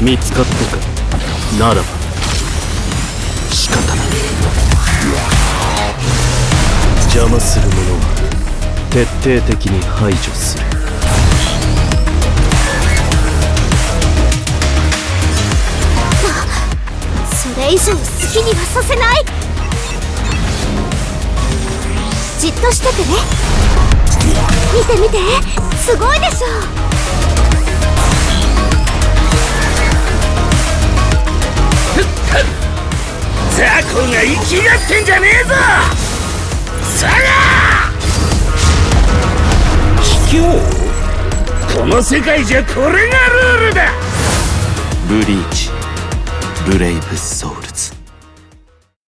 見つかったかならば仕方ない邪魔する者は徹底的に排除する。それ以上好きにはさせない。じっとしててね。見て見て。すごいでしょ。ザコが生きがってんじゃねえぞ！さが卑怯この世界じゃこれがルールだ。ブリーチ。ブレイブソウルズ。